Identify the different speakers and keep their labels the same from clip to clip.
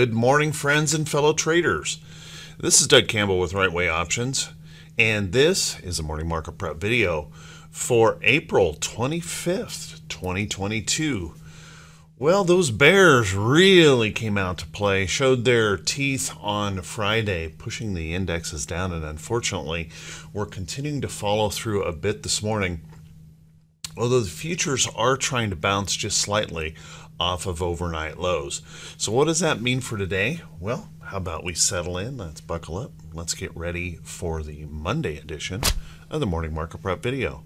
Speaker 1: Good morning, friends and fellow traders. This is Doug Campbell with Right Way Options, and this is a morning market prep video for April 25th, 2022. Well, those bears really came out to play, showed their teeth on Friday, pushing the indexes down, and unfortunately, we're continuing to follow through a bit this morning. Although the futures are trying to bounce just slightly off of overnight lows. So, what does that mean for today? Well, how about we settle in? Let's buckle up. Let's get ready for the Monday edition of the Morning Market Prep video.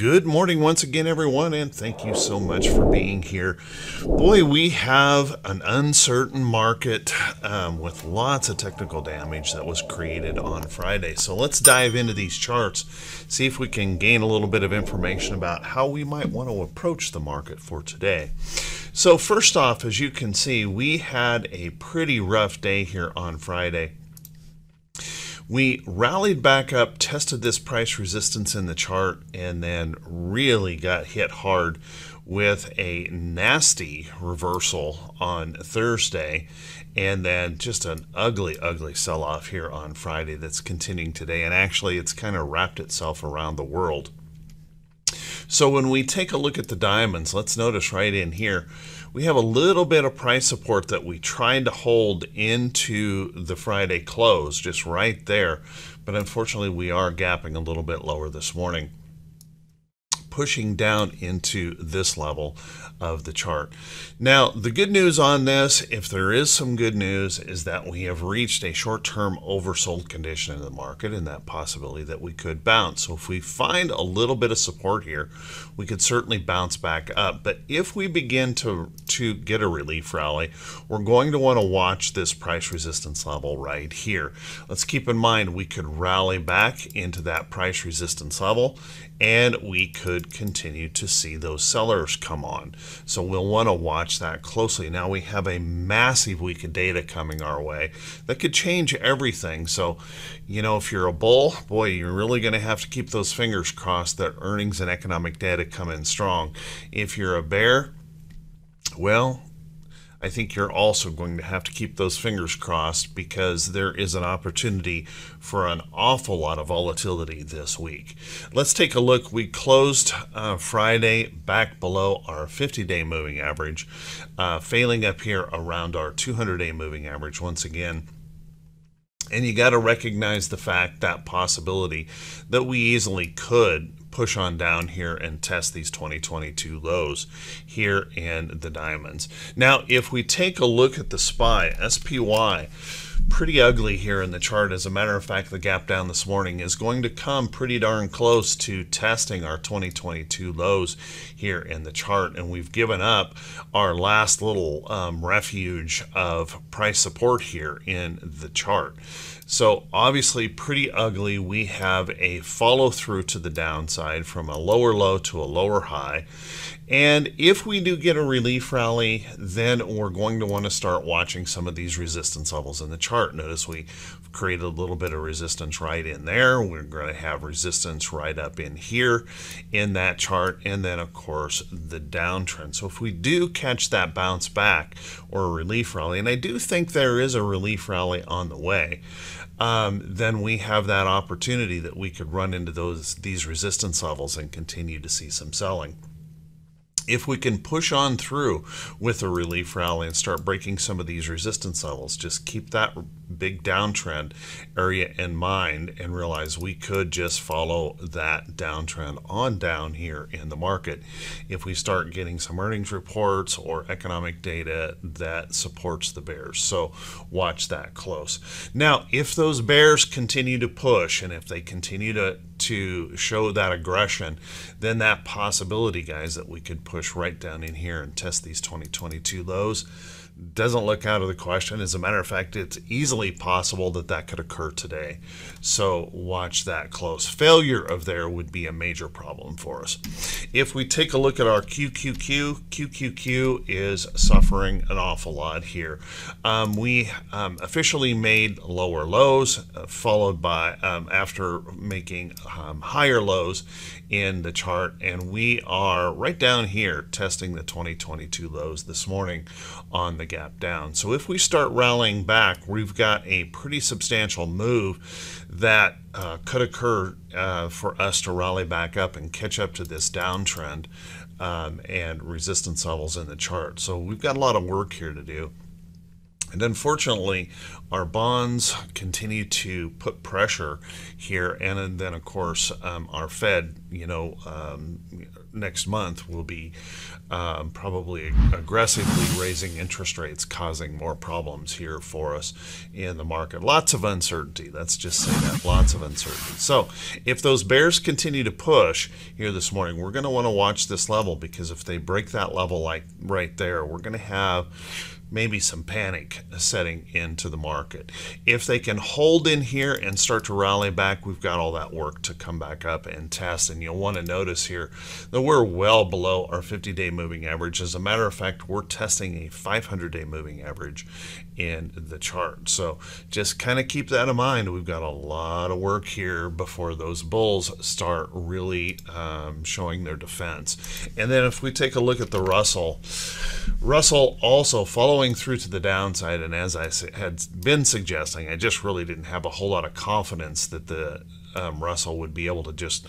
Speaker 1: Good morning once again, everyone, and thank you so much for being here. Boy, we have an uncertain market um, with lots of technical damage that was created on Friday. So let's dive into these charts, see if we can gain a little bit of information about how we might want to approach the market for today. So, first off, as you can see, we had a pretty rough day here on Friday. We rallied back up, tested this price resistance in the chart, and then really got hit hard with a nasty reversal on Thursday, and then just an ugly, ugly sell off here on Friday that's continuing today. And actually, it's kind of wrapped itself around the world. So when we take a look at the diamonds, let's notice right in here, we have a little bit of price support that we tried to hold into the Friday close, just right there. But unfortunately, we are gapping a little bit lower this morning pushing down into this level of the chart. Now, the good news on this, if there is some good news, is that we have reached a short-term oversold condition in the market and that possibility that we could bounce. So if we find a little bit of support here, we could certainly bounce back up. But if we begin to, to get a relief rally, we're going to want to watch this price resistance level right here. Let's keep in mind we could rally back into that price resistance level and we could continue to see those sellers come on. So we'll want to watch that closely. Now we have a massive week of data coming our way that could change everything. So, you know, if you're a bull, boy, you're really going to have to keep those fingers crossed that earnings and economic data come in strong. If you're a bear, well, I think you're also going to have to keep those fingers crossed because there is an opportunity for an awful lot of volatility this week. Let's take a look. We closed uh, Friday back below our 50 day moving average, uh, failing up here around our 200 day moving average once again. And you got to recognize the fact, that possibility, that we easily could push on down here and test these 2022 lows here in the diamonds. Now, if we take a look at the SPY, SPY, pretty ugly here in the chart. As a matter of fact, the gap down this morning is going to come pretty darn close to testing our 2022 lows here in the chart. And we've given up our last little um, refuge of price support here in the chart. So obviously pretty ugly. We have a follow through to the downside from a lower low to a lower high. And if we do get a relief rally, then we're going to want to start watching some of these resistance levels in the chart. Notice we created a little bit of resistance right in there. We're going to have resistance right up in here in that chart. And then, of course, the downtrend. So if we do catch that bounce back or a relief rally, and I do think there is a relief rally on the way, um, then we have that opportunity that we could run into those these resistance levels and continue to see some selling if we can push on through with a relief rally and start breaking some of these resistance levels, just keep that big downtrend area in mind and realize we could just follow that downtrend on down here in the market if we start getting some earnings reports or economic data that supports the bears. So watch that close. Now, if those bears continue to push and if they continue to to show that aggression, then that possibility, guys, that we could push right down in here and test these 2022 lows doesn't look out of the question. As a matter of fact, it's easily possible that that could occur today. So watch that close. Failure of there would be a major problem for us. If we take a look at our QQQ, QQQ is suffering an awful lot here. Um, we um, officially made lower lows, uh, followed by um, after making um, higher lows in the chart, and we are right down here testing the 2022 lows this morning on the gap down. So if we start rallying back, we've got a pretty substantial move that uh, could occur uh, for us to rally back up and catch up to this downtrend um, and resistance levels in the chart. So we've got a lot of work here to do. And unfortunately, our bonds continue to put pressure here. And then, of course, um, our Fed, you know, um, next month will be um, probably aggressively raising interest rates, causing more problems here for us in the market. Lots of uncertainty. Let's just say that. Lots of uncertainty. So if those bears continue to push here this morning, we're going to want to watch this level because if they break that level like right there, we're going to have maybe some panic setting into the market. If they can hold in here and start to rally back, we've got all that work to come back up and test. And you'll want to notice here that we're well below our 50-day moving average. As a matter of fact, we're testing a 500-day moving average in the chart. So just kind of keep that in mind. We've got a lot of work here before those bulls start really um, showing their defense. And then if we take a look at the Russell, Russell also following through to the downside, and as I had been suggesting, I just really didn't have a whole lot of confidence that the um, Russell would be able to just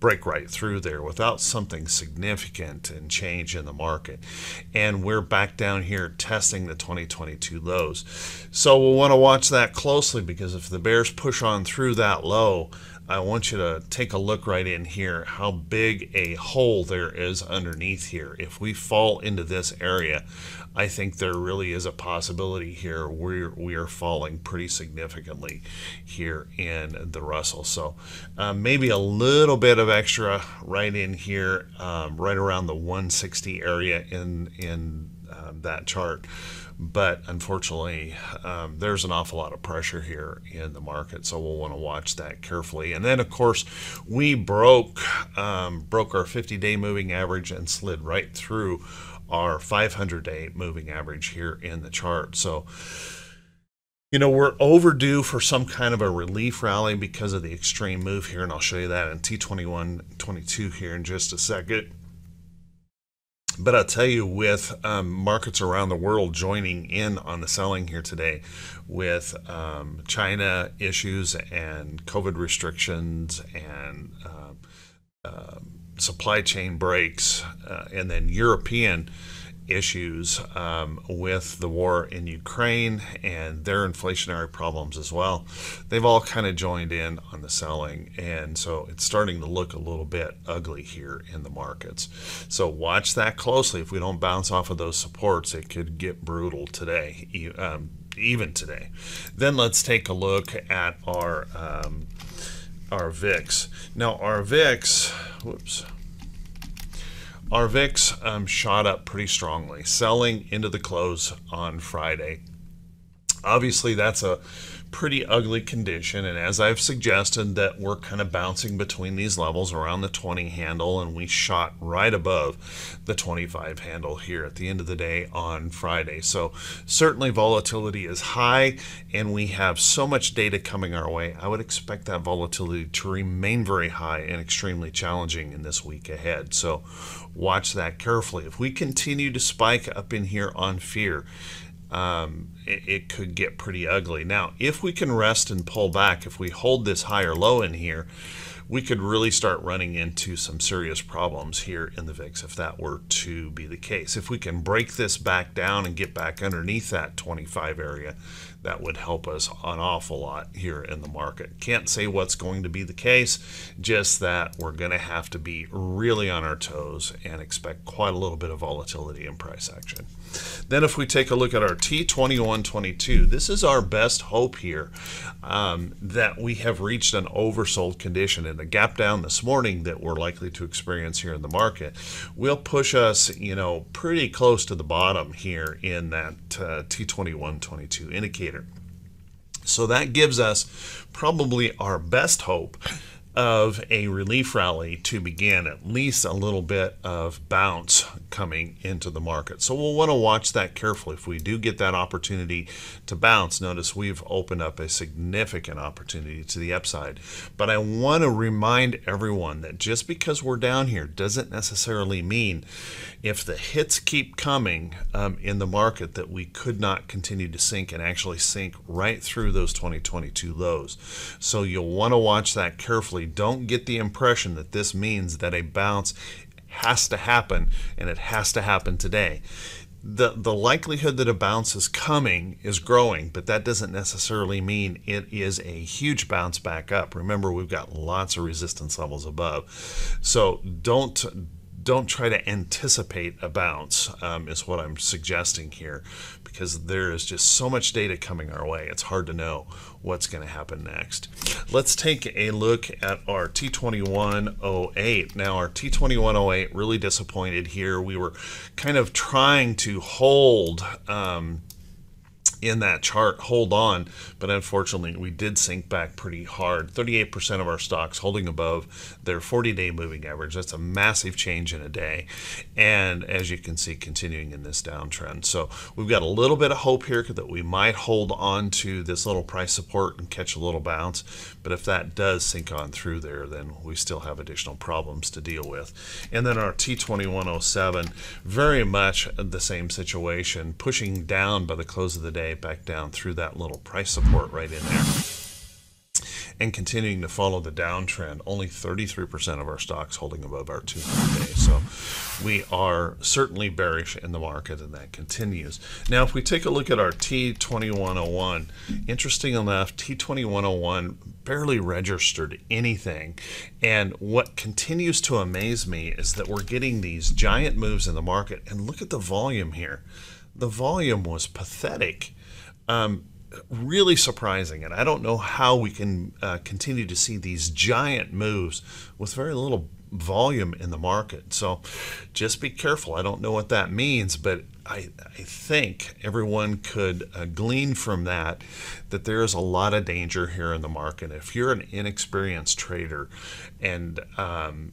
Speaker 1: break right through there without something significant and change in the market. And we're back down here testing the 2022 lows. So we'll want to watch that closely because if the bears push on through that low, I want you to take a look right in here how big a hole there is underneath here. If we fall into this area, I think there really is a possibility here where we are falling pretty significantly here in the Russell. So um, maybe a little bit of extra right in here, um, right around the 160 area in, in um, that chart but unfortunately, um, there's an awful lot of pressure here in the market, so we'll want to watch that carefully. And then, of course, we broke um, broke our 50-day moving average and slid right through our 500-day moving average here in the chart. So. You know, we're overdue for some kind of a relief rally because of the extreme move here, and I'll show you that in T2122 here in just a second. But I'll tell you, with um, markets around the world joining in on the selling here today, with um, China issues and COVID restrictions and uh, uh, supply chain breaks, uh, and then European issues um, with the war in Ukraine and their inflationary problems as well. They've all kind of joined in on the selling, and so it's starting to look a little bit ugly here in the markets. So watch that closely. If we don't bounce off of those supports, it could get brutal today, um, even today. Then let's take a look at our um, our VIX. Now our VIX, whoops our VIX um, shot up pretty strongly, selling into the close on Friday. Obviously, that's a pretty ugly condition, and as I've suggested, that we're kind of bouncing between these levels around the 20 handle, and we shot right above the 25 handle here at the end of the day on Friday. So certainly volatility is high, and we have so much data coming our way. I would expect that volatility to remain very high and extremely challenging in this week ahead. So watch that carefully. If we continue to spike up in here on fear, um, it, it, could get pretty ugly. Now, if we can rest and pull back, if we hold this higher low in here, we could really start running into some serious problems here in the VIX if that were to be the case. If we can break this back down and get back underneath that 25 area, that would help us an awful lot here in the market. Can't say what's going to be the case, just that we're going to have to be really on our toes and expect quite a little bit of volatility in price action. Then, if we take a look at our T2122, this is our best hope here um, that we have reached an oversold condition. And the gap down this morning that we're likely to experience here in the market will push us, you know, pretty close to the bottom here in that uh, T2122 indicator. So that gives us probably our best hope of a relief rally to begin, at least a little bit of bounce coming into the market. So we'll want to watch that carefully. If we do get that opportunity to bounce, notice we've opened up a significant opportunity to the upside. But I want to remind everyone that just because we're down here doesn't necessarily mean if the hits keep coming um, in the market that we could not continue to sink and actually sink right through those 2022 lows. So you'll want to watch that carefully don't get the impression that this means that a bounce has to happen and it has to happen today. The, the likelihood that a bounce is coming is growing, but that doesn't necessarily mean it is a huge bounce back up. Remember, we've got lots of resistance levels above. So don't don't try to anticipate a bounce um, is what i'm suggesting here because there is just so much data coming our way it's hard to know what's going to happen next. Let's take a look at our t2108 now our t2108 really disappointed here. We were kind of trying to hold um, in that chart hold on, but unfortunately we did sink back pretty hard. 38% of our stocks holding above their 40-day moving average. That's a massive change in a day. And as you can see, continuing in this downtrend. So we've got a little bit of hope here that we might hold on to this little price support and catch a little bounce. But if that does sink on through there, then we still have additional problems to deal with. And then our T2107, very much the same situation, pushing down by the close of the day back down through that little price support right in there and continuing to follow the downtrend. Only 33% of our stocks holding above our 200 day. So we are certainly bearish in the market, and that continues. Now, if we take a look at our T2101, interesting enough, T2101 barely registered anything. And what continues to amaze me is that we're getting these giant moves in the market. And look at the volume here. The volume was pathetic. Um, really surprising, and I don't know how we can uh, continue to see these giant moves with very little volume in the market. So just be careful. I don't know what that means, but I, I think everyone could uh, glean from that that there is a lot of danger here in the market. If you're an inexperienced trader and um,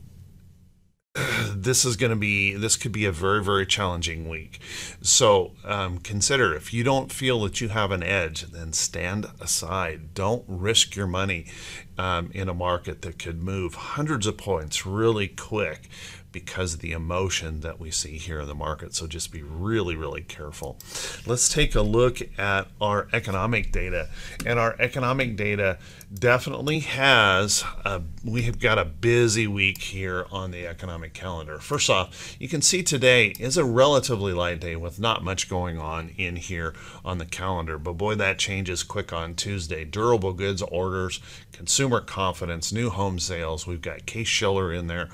Speaker 1: this is going to be this could be a very very challenging week. So um, consider if you don't feel that you have an edge then stand aside. Don't risk your money um, in a market that could move hundreds of points really quick because of the emotion that we see here in the market. So just be really, really careful. Let's take a look at our economic data. And our economic data definitely has, a, we have got a busy week here on the economic calendar. First off, you can see today is a relatively light day with not much going on in here on the calendar. But boy, that changes quick on Tuesday. Durable goods orders, consumer confidence, new home sales. We've got Case Shiller in there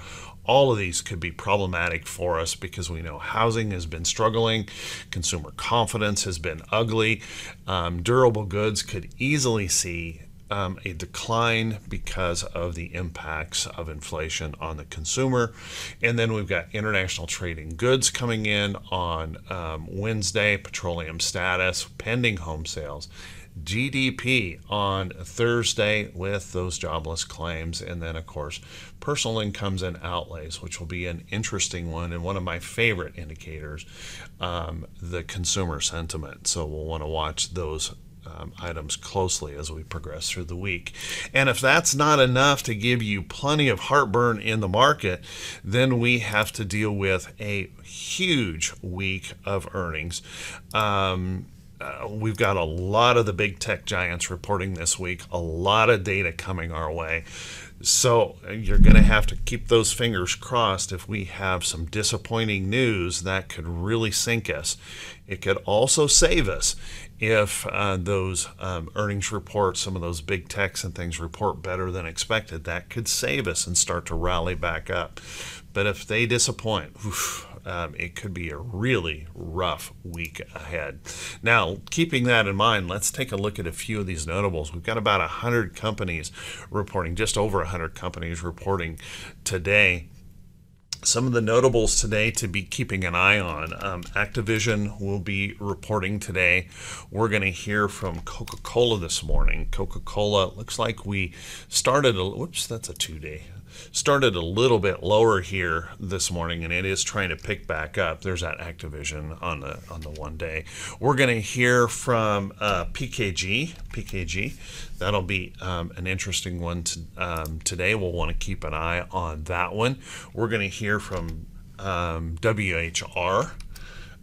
Speaker 1: all of these could be problematic for us because we know housing has been struggling, consumer confidence has been ugly, um, durable goods could easily see um, a decline because of the impacts of inflation on the consumer. And then we've got international trading goods coming in on um, Wednesday, petroleum status, pending home sales. GDP on Thursday with those jobless claims. And then, of course, personal incomes and outlays, which will be an interesting one and one of my favorite indicators, um, the consumer sentiment. So we'll want to watch those um, items closely as we progress through the week. And if that's not enough to give you plenty of heartburn in the market, then we have to deal with a huge week of earnings. Um, uh, we've got a lot of the big tech giants reporting this week, a lot of data coming our way. So uh, you're going to have to keep those fingers crossed if we have some disappointing news that could really sink us. It could also save us if uh, those um, earnings reports, some of those big techs and things report better than expected. That could save us and start to rally back up. But if they disappoint, oof, um, it could be a really rough week ahead. Now, keeping that in mind, let's take a look at a few of these notables. We've got about 100 companies reporting, just over 100 companies reporting today some of the notables today to be keeping an eye on. Um, Activision will be reporting today. We're going to hear from Coca Cola this morning. Coca Cola looks like we started a whoops, that's a two day started a little bit lower here this morning, and it is trying to pick back up. There's that Activision on the on the one day. We're going to hear from uh, PKG. PKG, that'll be um, an interesting one to, um, today. We'll want to keep an eye on that one. We're going to hear from um, WHR.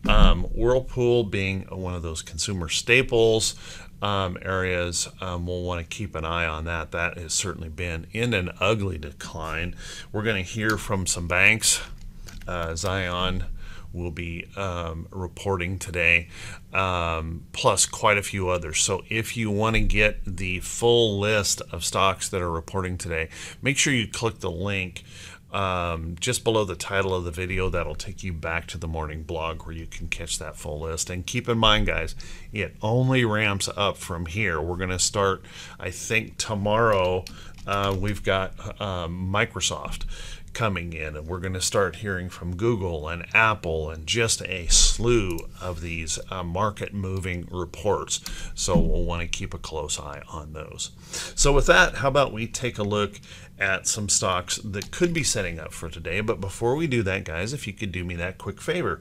Speaker 1: Um, Whirlpool being one of those consumer staples um, areas, um, we'll want to keep an eye on that. That has certainly been in an ugly decline. We're going to hear from some banks. Uh, Zion will be um, reporting today, um, plus quite a few others. So if you want to get the full list of stocks that are reporting today, make sure you click the link um, just below the title of the video, that'll take you back to the morning blog where you can catch that full list. And keep in mind, guys, it only ramps up from here. We're going to start, I think, tomorrow. Uh, we've got um, Microsoft coming in, and we're going to start hearing from Google and Apple and just a slew of these uh, market moving reports. So we'll want to keep a close eye on those. So, with that, how about we take a look at some stocks that could be setting up for today. But before we do that, guys, if you could do me that quick favor,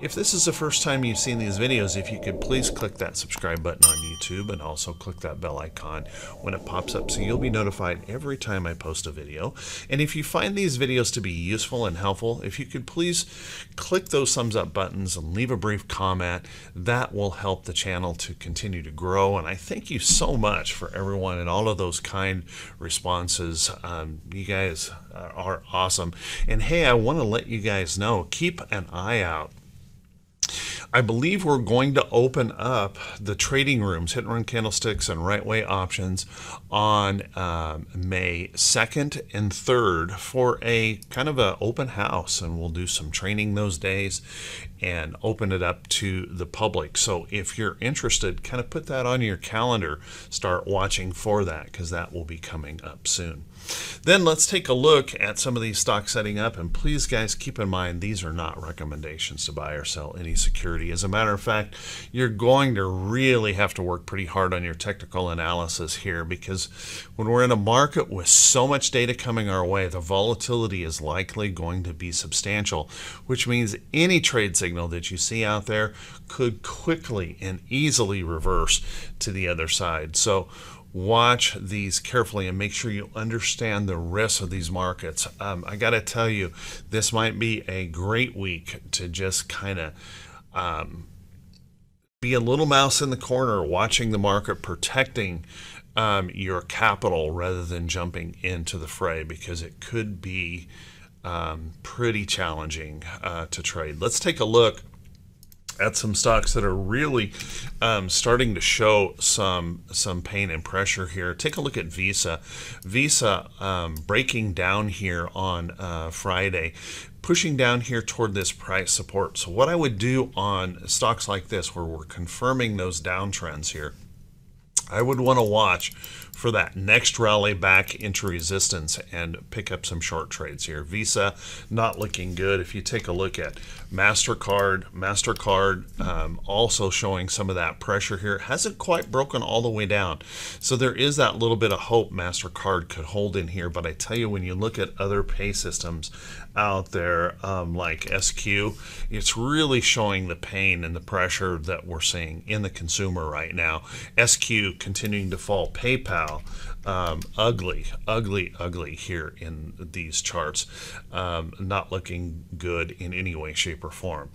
Speaker 1: if this is the first time you've seen these videos, if you could please click that subscribe button on YouTube and also click that bell icon when it pops up so you'll be notified every time I post a video. And if you find these videos to be useful and helpful, if you could please click those thumbs up buttons and leave a brief comment, that will help the channel to continue to grow. And I thank you so much for everyone and all of those kind responses. You guys are awesome. And hey, I want to let you guys know keep an eye out I believe we're going to open up the trading rooms, hit and run candlesticks and right way options on um, May 2nd and 3rd for a kind of an open house. And we'll do some training those days and open it up to the public. So if you're interested, kind of put that on your calendar. Start watching for that because that will be coming up soon. Then let's take a look at some of these stocks setting up. And please, guys, keep in mind these are not recommendations to buy or sell any security. As a matter of fact, you're going to really have to work pretty hard on your technical analysis here because when we're in a market with so much data coming our way, the volatility is likely going to be substantial, which means any trade signal that you see out there could quickly and easily reverse to the other side. So watch these carefully and make sure you understand the risks of these markets. Um, I got to tell you, this might be a great week to just kind of um, be a little mouse in the corner, watching the market, protecting um, your capital rather than jumping into the fray because it could be um, pretty challenging uh, to trade. Let's take a look at some stocks that are really um, starting to show some some pain and pressure here. Take a look at Visa. Visa um, breaking down here on uh, Friday, pushing down here toward this price support. So what I would do on stocks like this, where we're confirming those downtrends here, I would want to watch for that next rally back into resistance and pick up some short trades here. Visa not looking good. If you take a look at MasterCard, MasterCard um, also showing some of that pressure here. Hasn't quite broken all the way down. So there is that little bit of hope MasterCard could hold in here. But I tell you, when you look at other pay systems out there um, like SQ, it's really showing the pain and the pressure that we're seeing in the consumer right now. SQ continuing to fall. PayPal um, ugly, ugly, ugly here in these charts. Um, not looking good in any way, shape, or form.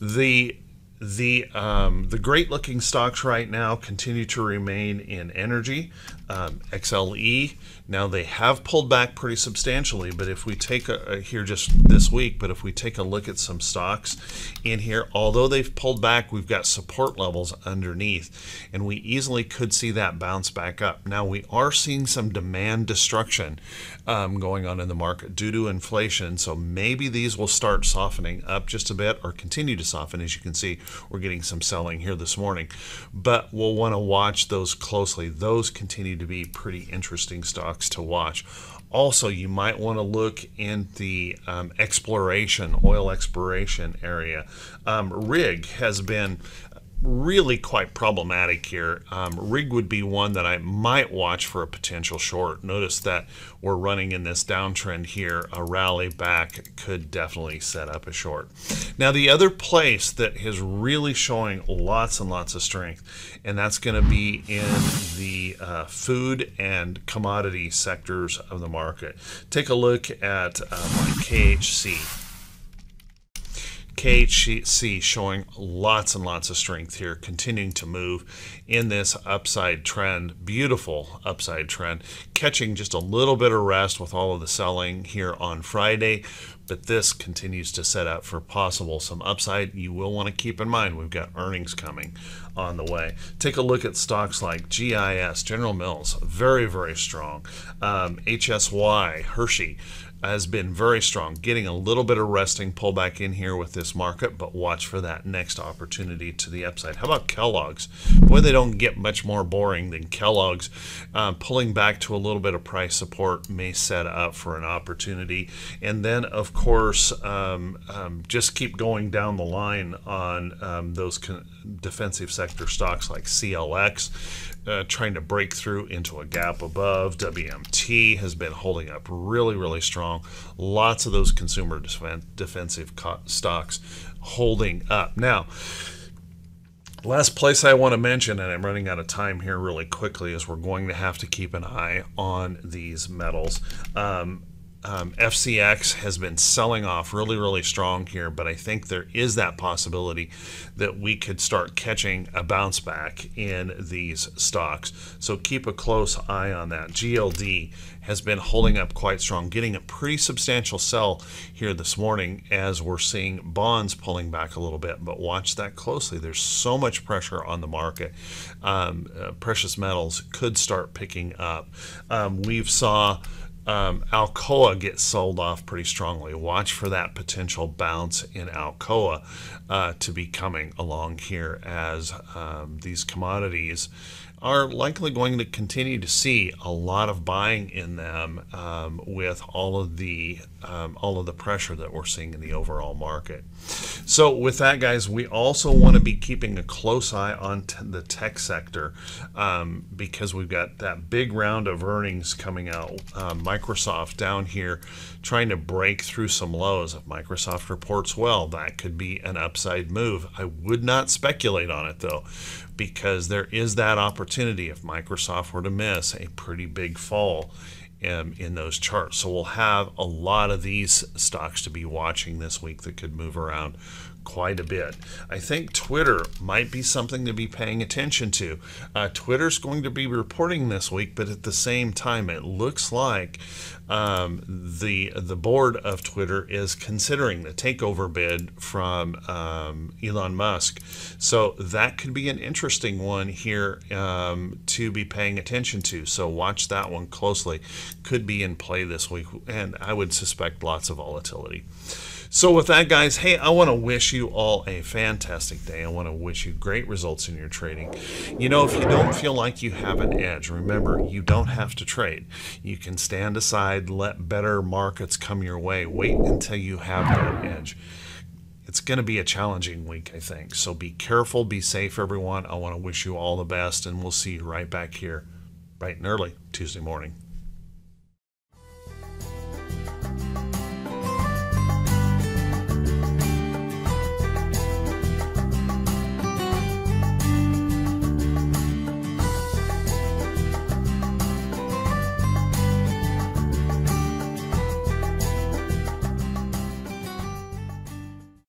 Speaker 1: The the um, the great looking stocks right now continue to remain in energy. Um, XLE now they have pulled back pretty substantially, but if we take a, a, here just this week, but if we take a look at some stocks in here, although they've pulled back, we've got support levels underneath, and we easily could see that bounce back up. Now we are seeing some demand destruction um, going on in the market due to inflation, so maybe these will start softening up just a bit or continue to soften. As you can see, we're getting some selling here this morning, but we'll want to watch those closely. Those continue to be pretty interesting stocks to watch. Also, you might want to look in the um, exploration, oil exploration area. Um, rig has been really quite problematic here. Um, rig would be one that I might watch for a potential short. Notice that we're running in this downtrend here. A rally back could definitely set up a short. Now the other place that is really showing lots and lots of strength, and that's going to be in the uh, food and commodity sectors of the market. Take a look at uh, KHC. KHC showing lots and lots of strength here, continuing to move in this upside trend, beautiful upside trend, catching just a little bit of rest with all of the selling here on Friday, but this continues to set up for possible some upside. You will want to keep in mind we've got earnings coming on the way. Take a look at stocks like GIS, General Mills, very, very strong. Um, HSY, Hershey, has been very strong, getting a little bit of resting pullback in here with this market, but watch for that next opportunity to the upside. How about Kellogg's? Boy, they don't get much more boring than Kellogg's. Uh, pulling back to a little bit of price support may set up for an opportunity. And then, of course, um, um, just keep going down the line on um, those defensive sector stocks like CLX uh, trying to break through into a gap above. WMT has been holding up really, really strong. Lots of those consumer defensive stocks holding up. Now, Last place I want to mention, and I'm running out of time here really quickly, is we're going to have to keep an eye on these metals. Um, um, FCX has been selling off really, really strong here, but I think there is that possibility that we could start catching a bounce back in these stocks. So keep a close eye on that. GLD has been holding up quite strong, getting a pretty substantial sell here this morning as we're seeing bonds pulling back a little bit. But watch that closely. There's so much pressure on the market. Um, uh, precious metals could start picking up. Um, we've saw um, Alcoa gets sold off pretty strongly. Watch for that potential bounce in Alcoa uh, to be coming along here as um, these commodities are likely going to continue to see a lot of buying in them um, with all of the um, all of the pressure that we're seeing in the overall market. So with that, guys, we also want to be keeping a close eye on the tech sector um, because we've got that big round of earnings coming out. Uh, Microsoft down here trying to break through some lows. If Microsoft reports well, that could be an upside move. I would not speculate on it though because there is that opportunity if Microsoft were to miss a pretty big fall um, in those charts. So we'll have a lot of these stocks to be watching this week that could move around quite a bit. I think Twitter might be something to be paying attention to. Uh, Twitter's going to be reporting this week, but at the same time, it looks like um, the the board of Twitter is considering the takeover bid from um, Elon Musk. So that could be an interesting one here um, to be paying attention to. So watch that one closely. Could be in play this week, and I would suspect lots of volatility. So, with that, guys, hey, I want to wish you all a fantastic day. I want to wish you great results in your trading. You know, if you don't feel like you have an edge, remember, you don't have to trade. You can stand aside, let better markets come your way. Wait until you have that edge. It's going to be a challenging week, I think. So, be careful, be safe, everyone. I want to wish you all the best, and we'll see you right back here, bright and early, Tuesday morning.